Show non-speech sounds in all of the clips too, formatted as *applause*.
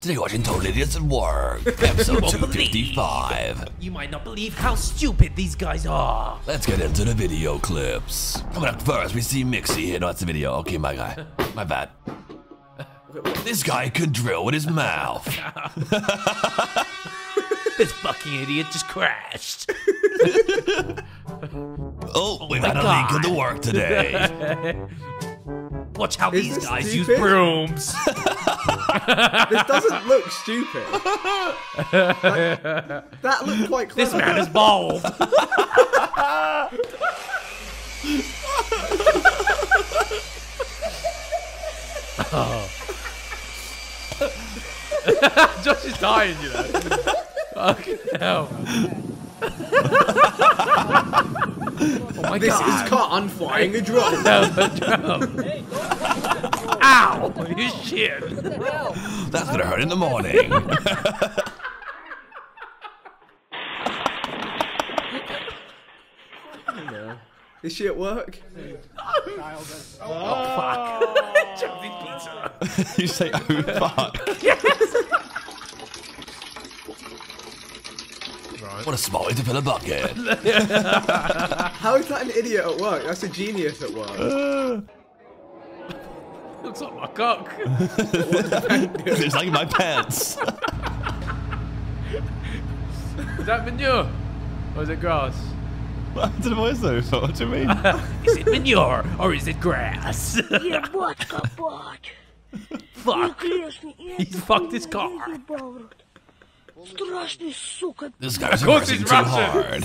Today watching Total Doesn't Work, episode 255. You might not believe how stupid these guys are. Let's get into the video clips. Coming up first, we see Mixie here. No, that's the video. Okay, my guy. My bad. This guy could drill with his mouth. *laughs* This fucking idiot just crashed. *laughs* Oh, we've my had a leak in the work today. *laughs* Watch how Is these guys use brooms. *laughs* *laughs* This doesn't look stupid. Like, that looked quite clever. this man is bald. oh. *laughs* Josh is dying, you know. Fucking hell. Oh my This god. is Khan flying a drone. Ow! You shit. That's gonna hurt in the morning. Is she at work? Oh, fuck. *laughs* Chunky pizza. you say, oh fuck. What a smarty to fill a bucket. *laughs* How is that an idiot at work? That's a genius at work. *laughs* Looks like my cock. *laughs* Looks like my pants. is that manure? Or is it grass? What did though? What do you mean? is it manure or is it grass? yeah, what, what? Fuck. He's fucked his car. Страшный, сука. This guy's course reversing he's too Russian. hard.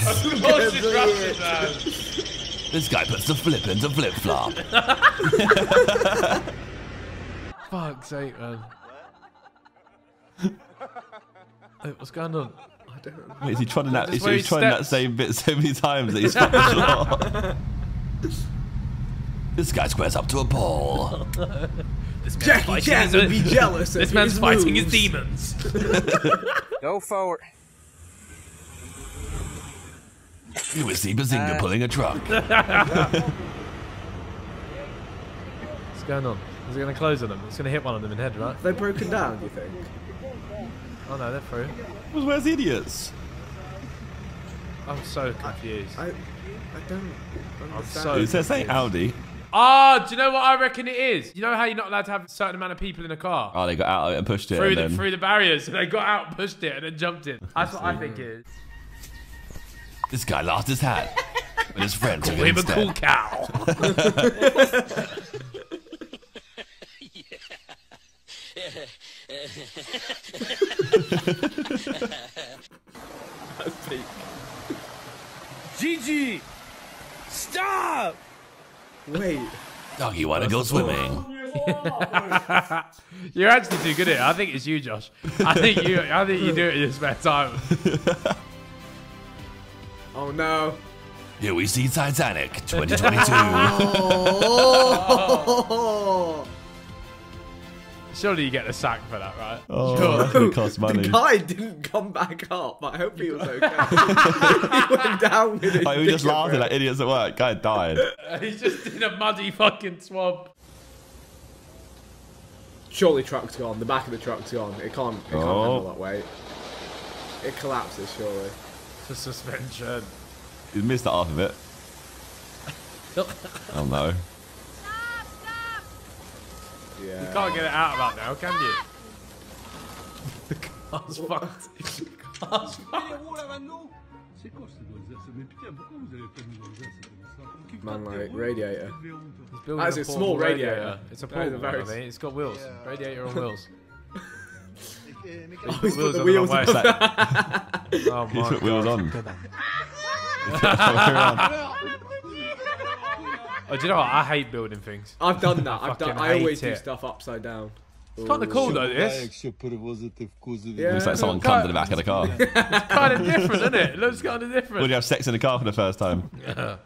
This guy puts the flip into flip flop. *laughs* Fuck's sake, man. Hey, what's going on? I don't know. Wait, is he trying that? Just Is where he he trying that steps. same bit so many times that he's stopped the shot? This guy squares up to a pole. This man's Jackie fighting Chan his- would be *laughs* jealous of This man's his fighting his moves. demons. *laughs* Go forward. You will see Bazinga uh, pulling a truck. *laughs* What's going on? Is it going to close on them? It's going to hit one of them in the head, right? They're broken down, do you think? Oh no, they're through. Where's the idiots? I'm so confused. I, I don't understand. so- It says saying Audi. Ah, do you know what I reckon it is? You know how you're not allowed to have a certain amount of people in a car? Oh, they got out of it and pushed it. through the then... through the barriers, and *laughs* they got out, pushed it, and then jumped in. That's what I think it is. This guy lost his hat. But *laughs* his friend took it We're a instead. cool cow. *laughs* Gigi! Stop! Wait. Dog, you want to go swimming? *laughs* You're actually too good at it. I think it's you, Josh. I think you. I think you do it in your spare time. *laughs* Oh no. Here we see Titanic 2022. *laughs* Oh! Surely you get the sack for that, right? Oh, Sure. that's gonna *laughs* cost money. The guy didn't come back up, but I hope he was okay. *laughs* he went down with it. Like, we were just laughing like idiots at work. Guy died. *laughs* He's just in a muddy fucking swamp. Surely truck's gone. The back of the truck's gone. It can't. It can't Oh. handle that weight. It collapses surely. The suspension. He missed that half of it. Oh no. Yeah. You can't get it out of that now, can you? The car's fucked. *laughs* The car's fucked. Man, like radiator. He's building That is a portable small radiator. It's a That is a portable very I think. It's got wheels. Radiator on wheels. *laughs* Oh, he's put Wheels the on wheels the on. wrong way. That, Oh he my put wheels on. *laughs* Oh, do you know what? I hate building things. I've done that. *laughs* I've done. I always it. do stuff upside down. It's kind of cool though. This. Yeah. Looks like someone cum the back of the car. *laughs* it's kind of different, isn't it? it looks kind of different. Would you have sex in the car for the first time? *laughs* Yeah.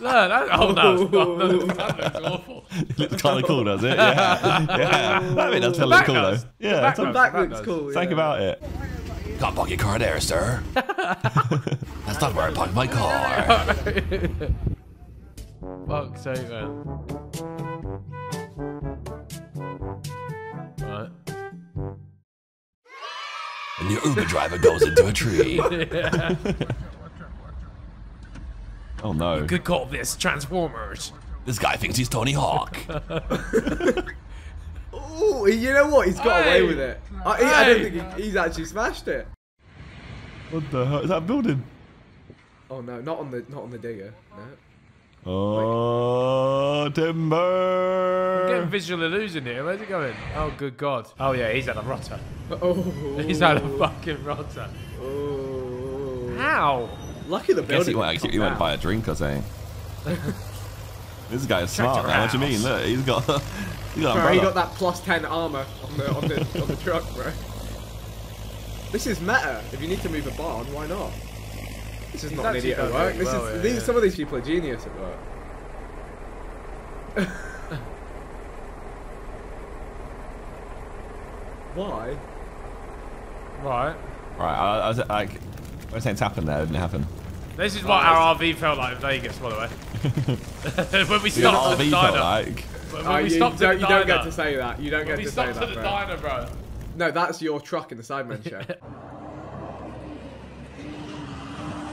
no, that, oh no, that looks awful. It looks kind of cool, does it? Yeah, yeah. I mean, that's kind of cool though. Yeah, that, that, that looks cool. Think about it. Can't park your car there, sir. that's not where I parked my car. Fuck's sake, man. And your Uber driver goes into a tree. *laughs* Oh no. Could call this Transformers. This guy thinks he's Tony Hawk. *laughs* Ooh, you know what? He's got away with it. I, he- I don't think he, he's actually smashed it. What the hell? Is that a building? Oh no, not on the not on the digger. No. Oh, timber! Getting timber. visual illusion here. Where's it going? Oh, good God. Oh, yeah, he's had a rotter. Oh. *laughs* He's had a fucking rotter. Oh. How? Lucky the Guess building. he went, didn't actually, he went down. buy a drink or something. *laughs* this guy's smart, your man. What do you mean? Look, he's got, *laughs* he's got Bro, he got that plus ten armor on the on the on the truck, bro. This is meta. If you need to move a barn, why not? This is He's not an idiot at work. This well, is yeah, these, yeah. some of these people are genius at work. *laughs* Why? Right. Right, I, I was like, I was saying it's happened there, didn't it happen? This is what our RV felt like in Vegas, by the way. *laughs* when we You know stopped at the diner. like? When Oh, we you, stopped don't, at the you don't get to say that. You don't When get to say stopped that, at the bro. diner, bro. No, that's your truck in the Sidemen *laughs* show.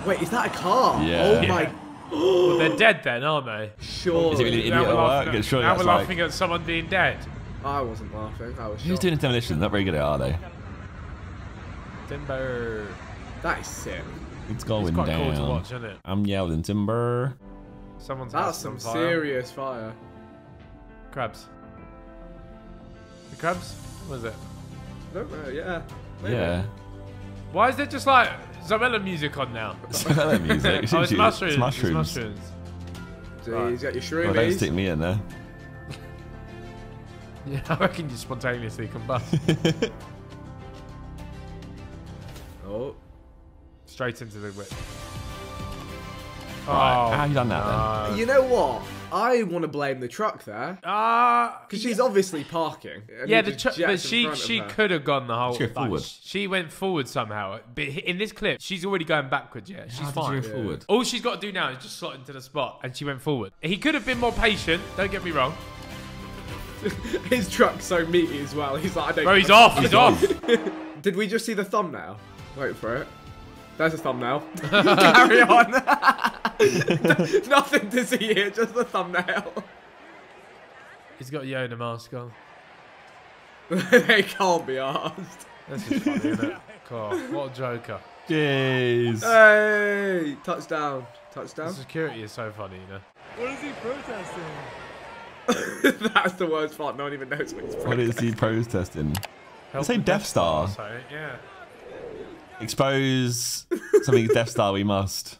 Wait, is that a car? Yeah. Oh Yeah. my. Well, they're dead then, aren't they? Sure. Is it really Now idiot we're at laughing work? at- Surely now we're like, laughing at someone being dead. I wasn't laughing. I was who's shocked. doing demolition? Not very good at it, are they? Timber. That is sick. It's going It's quite down. cool to watch, isn't it? I'm yelling timber. Someone's That's house is some fire. serious fire. Crabs. The crabs? What is it? I don't know, yeah. Maybe. Yeah. Why is it just like Zamella music on now? *laughs* Smell that music. oh, it's mushrooms. It's mushrooms. It's mushrooms. So Right. he's got your Well, don't stick me in there. *laughs* Yeah, I reckon you spontaneously combust *laughs* oh. straight into the whip. Right, how you done that no. You know what? I want to blame the truck there. Ah, Because she's obviously parking. yeah, the just tr- but she she could have gone the whole. She go like, forward. She went forward somehow. But in this clip, she's already going backwards. Yeah, she's How fine. did you forward? All she's got to do now is just slot into the spot, and she went forward. He could have been more patient. Don't get me wrong. *laughs* His truck's so meaty as well. He's like, I don't Bro, he's off. He's off. *laughs* Did we just see the thumbnail? Wait for it. There's a thumbnail. *laughs* Carry on. *laughs* Nothing to see here, just the thumbnail. He's got Yoda mask on. *laughs* they can't be asked. That's just funny, isn't it? God, what a joker. Jeez. Hey, touchdown. The Touchdown. security is so funny, you know. What is he protesting? *laughs* That's the worst part. No one even knows what he's protesting. What is he protesting? Help say Death Star. So, yeah. Expose something Death Star we must.